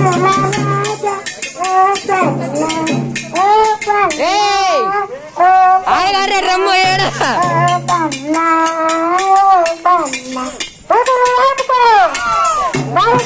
妈妈。agarre, Ramoyera. ¡Vamos,